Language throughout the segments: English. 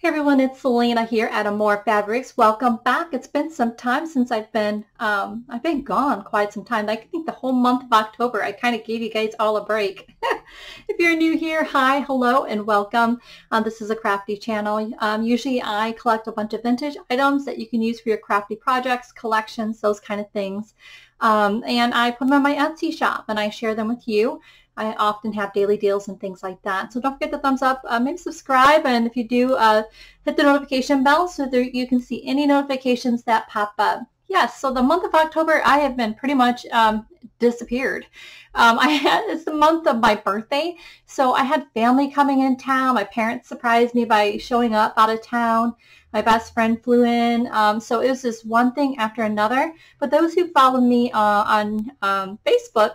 Hey everyone, it's Salena here at AmourFabriQues. Welcome back. It's been some time since I've been um, I've been gone quite some time. I think the whole month of October. I kind of gave you guys all a break. if you're new here, hi, hello, and welcome. Um, this is a crafty channel. Um, usually I collect a bunch of vintage items that you can use for your crafty projects, collections, those kind of things. Um, and I put them on my Etsy shop and I share them with you. I often have daily deals and things like that. So don't forget the thumbs up, uh, maybe subscribe, and if you do, uh, hit the notification bell so that you can see any notifications that pop up. Yes, so the month of October, I have been pretty much um, disappeared. Um, I had, it's the month of my birthday, so I had family coming in town. My parents surprised me by showing up out of town. My best friend flew in, um, so it was just one thing after another. But those who follow me uh, on um, Facebook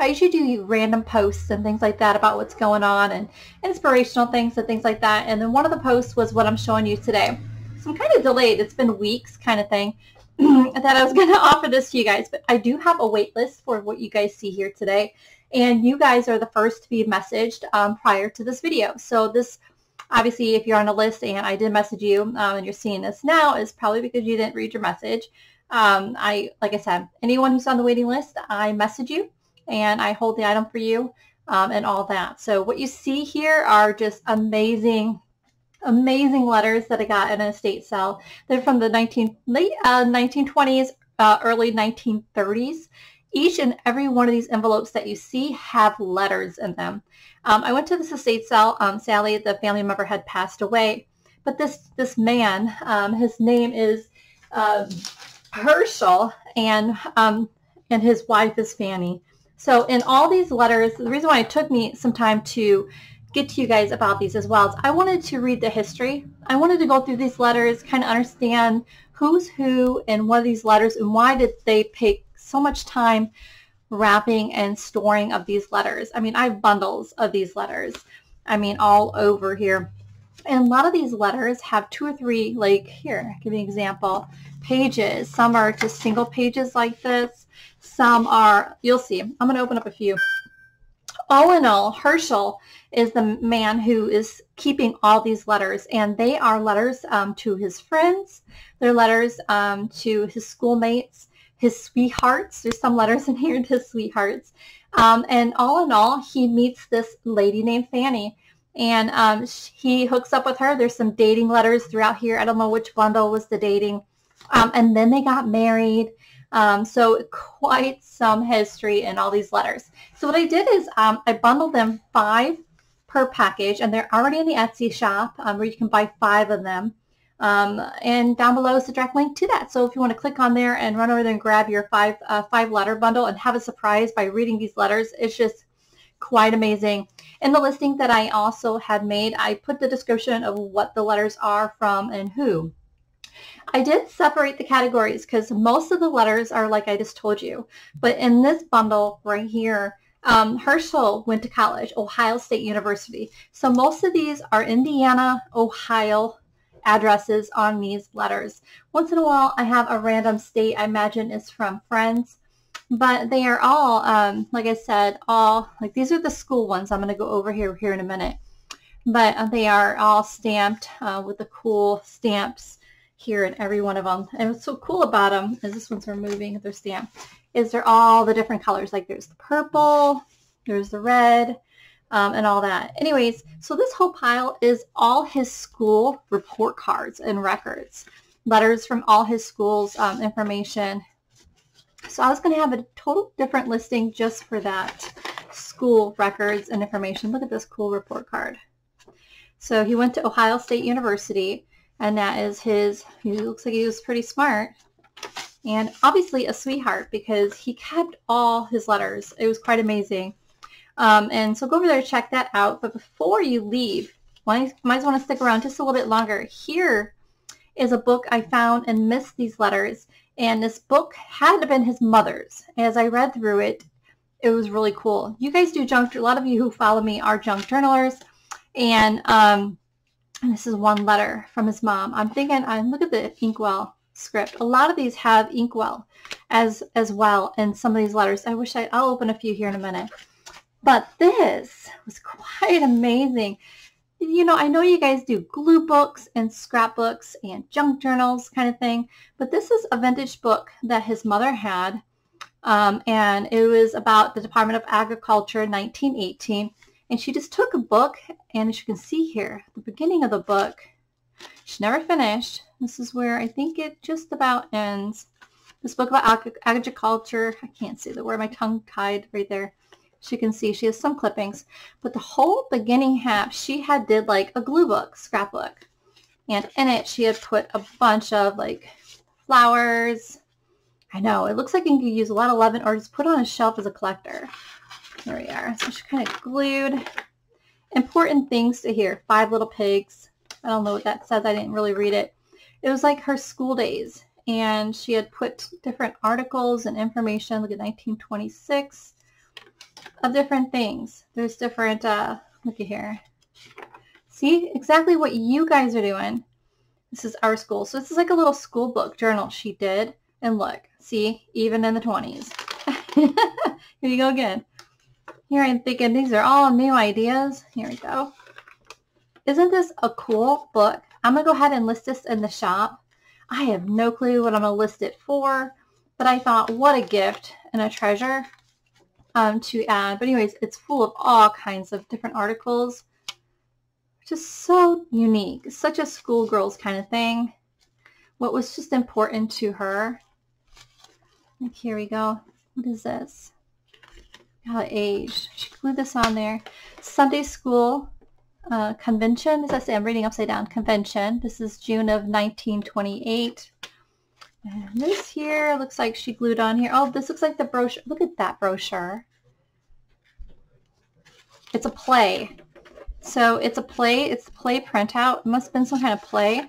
I usually do random posts and things like that about what's going on and inspirational things and things like that. And then one of the posts was what I'm showing you today. So I'm kind of delayed. It's been weeks kind of thing that I was going to offer this to you guys. But I do have a wait list for what you guys see here today. And you guys are the first to be messaged um, prior to this video. So this, obviously, if you're on a list and I did message you um, and you're seeing this now is probably because you didn't read your message. Um, I, like I said, anyone who's on the waiting list, I message you and I hold the item for you um, and all that. So what you see here are just amazing, amazing letters that I got in an estate sale. They're from the 19, late uh, 1920s, uh, early 1930s. Each and every one of these envelopes that you see have letters in them. Um, I went to this estate sale. Um, Sally, the family member, had passed away. But this, this man, um, his name is um, Herschel, and, um, and his wife is Fanny. So in all these letters, the reason why it took me some time to get to you guys about these as well is I wanted to read the history. I wanted to go through these letters, kind of understand who's who and what are these letters and why did they take so much time wrapping and storing of these letters. I mean, I have bundles of these letters. I mean, all over here. And a lot of these letters have two or three, like here, give you an example, pages. Some are just single pages like this. Some are, you'll see, I'm going to open up a few. All in all, Herschel is the man who is keeping all these letters, and they are letters um, to his friends. They're letters um, to his schoolmates, his sweethearts. There's some letters in here to his sweethearts. Um, and all in all, he meets this lady named Fanny, and um, he hooks up with her. There's some dating letters throughout here. I don't know which bundle was the dating. Um, and then they got married. Um, so quite some history in all these letters. So what I did is um, I bundled them five per package, and they're already in the Etsy shop um, where you can buy five of them. Um, and down below is the direct link to that. So if you want to click on there and run over there and grab your five uh, five letter bundle and have a surprise by reading these letters, it's just quite amazing. In the listing that I also had made, I put the description of what the letters are from and who. I did separate the categories because most of the letters are like I just told you. But in this bundle right here, um, Herschel went to college, Ohio State University. So most of these are Indiana, Ohio addresses on these letters. Once in a while, I have a random state I imagine is from friends. But they are all, um, like I said, all, like these are the school ones. I'm going to go over here, here in a minute. But uh, they are all stamped uh, with the cool stamps here in every one of them. And what's so cool about them is this one's removing their stamp, is they're all the different colors. Like there's the purple, there's the red, um, and all that. Anyways, so this whole pile is all his school report cards and records, letters from all his school's um, information. So I was going to have a total different listing just for that school records and information. Look at this cool report card. So he went to Ohio State University and that is his, he looks like he was pretty smart. And obviously a sweetheart because he kept all his letters. It was quite amazing. Um, and so go over there, check that out. But before you leave, might, might want to stick around just a little bit longer. Here is a book I found and missed these letters. And this book had been his mother's. As I read through it, it was really cool. You guys do junk, a lot of you who follow me are junk journalers. And um, and this is one letter from his mom. I'm thinking, I look at the Inkwell script. A lot of these have Inkwell as as well in some of these letters. I wish I, I'll open a few here in a minute. But this was quite amazing. You know, I know you guys do glue books and scrapbooks and junk journals kind of thing, but this is a vintage book that his mother had, um, and it was about the Department of Agriculture in 1918. And she just took a book, and as you can see here, the beginning of the book, she never finished. This is where I think it just about ends. This book about agriculture, I can't see the word, my tongue tied right there. You can see, she has some clippings, but the whole beginning half, she had did like a glue book, scrapbook. And in it, she had put a bunch of like flowers. I know, it looks like you can use a lot of leaven or just put on a shelf as a collector. There we are. So she kind of glued important things to here. Five little pigs. I don't know what that says. I didn't really read it. It was like her school days. And she had put different articles and information. Look at 1926 of different things. There's different, uh, look at here. See exactly what you guys are doing. This is our school. So this is like a little school book journal she did. And look, see, even in the 20s. Here you go again. Here I'm thinking these are all new ideas. Here we go. Isn't this a cool book? I'm going to go ahead and list this in the shop. I have no clue what I'm going to list it for, but I thought what a gift and a treasure um, to add. But anyways, it's full of all kinds of different articles. Just so unique. Such a schoolgirls kind of thing. What was just important to her. Like here we go. What is this? How age. She glued this on there. Sunday school uh, convention. Does that say I'm reading upside down? Convention. This is June of 1928. And this here looks like she glued on here. Oh, this looks like the brochure. Look at that brochure. It's a play. So it's a play. It's a play printout. It must have been some kind of play.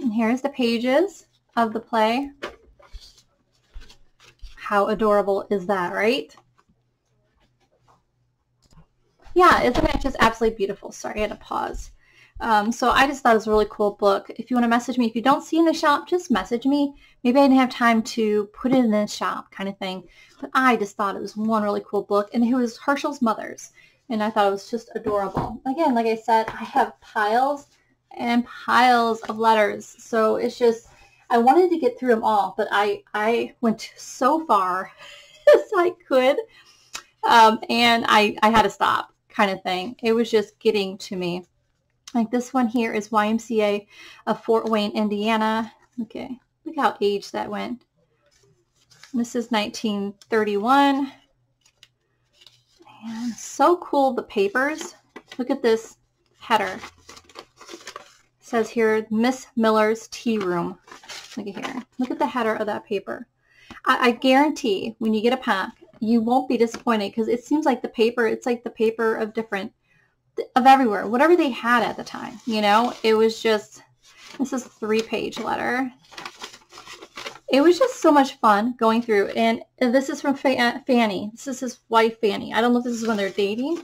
And here's the pages of the play. How adorable is that, right? Yeah, isn't it just absolutely beautiful? Sorry, I had to pause. Um, so I just thought it was a really cool book. If you want to message me, if you don't see in the shop, just message me. Maybe I didn't have time to put it in the shop kind of thing. But I just thought it was one really cool book. And it was Herschel's Mother's. And I thought it was just adorable. Again, like I said, I have piles and piles of letters. So it's just, I wanted to get through them all, but I, I went so far as I could. Um, and I, I had to stop kind of thing. It was just getting to me. Like this one here is YMCA of Fort Wayne, Indiana. Okay, look how aged that went. This is 1931. And so cool, the papers. Look at this header. It says here, Miss Miller's Tea Room. Look at here. Look at the header of that paper. I, I guarantee when you get a pack, you won't be disappointed because it seems like the paper, it's like the paper of different of everywhere, whatever they had at the time, you know, it was just, this is a three page letter. It was just so much fun going through. And this is from Fanny. This is his wife, Fanny. I don't know if this is when they're dating.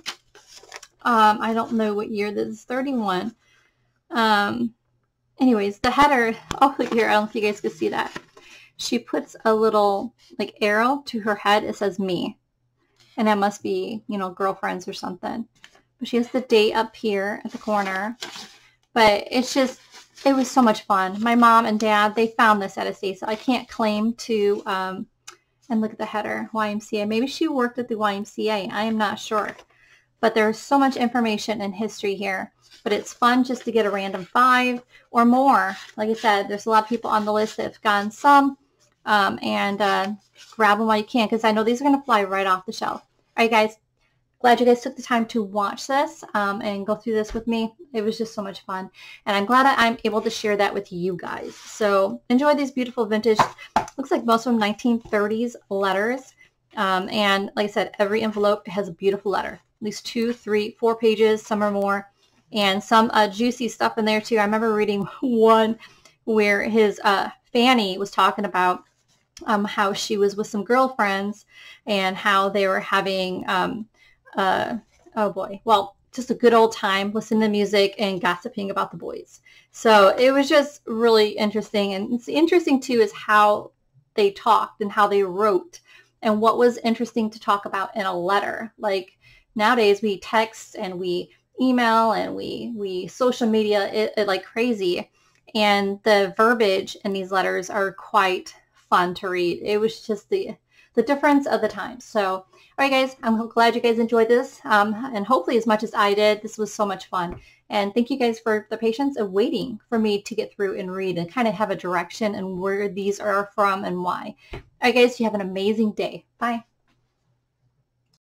Um, I don't know what year this is, 31. Um, anyways, the header, oh, here. I don't know if you guys can see that. She puts a little like arrow to her head. It says me. And that must be, you know, girlfriends or something. But she has the date up here at the corner. But it's just, it was so much fun. My mom and dad, they found this at a so I can't claim to, um, and look at the header, YMCA. Maybe she worked at the YMCA. I am not sure. But there's so much information and history here. But it's fun just to get a random five or more. Like I said, there's a lot of people on the list that have gotten some. Um, and uh, grab them while you can because I know these are going to fly right off the shelf. All right, guys. Glad you guys took the time to watch this um, and go through this with me. It was just so much fun. And I'm glad I'm able to share that with you guys. So enjoy these beautiful vintage, looks like most of them 1930s letters. Um, and like I said, every envelope has a beautiful letter. At least two, three, four pages, some are more. And some uh, juicy stuff in there too. I remember reading one where his uh, Fanny was talking about um, how she was with some girlfriends and how they were having um, uh, oh boy, well, just a good old time listening to music and gossiping about the boys. So it was just really interesting. And it's interesting too is how they talked and how they wrote and what was interesting to talk about in a letter. Like nowadays we text and we email and we, we social media it, it like crazy. And the verbiage in these letters are quite fun to read. It was just the the difference of the times. So, all right, guys, I'm glad you guys enjoyed this, um, and hopefully as much as I did. This was so much fun. And thank you guys for the patience of waiting for me to get through and read and kind of have a direction and where these are from and why. All right, guys, you have an amazing day. Bye.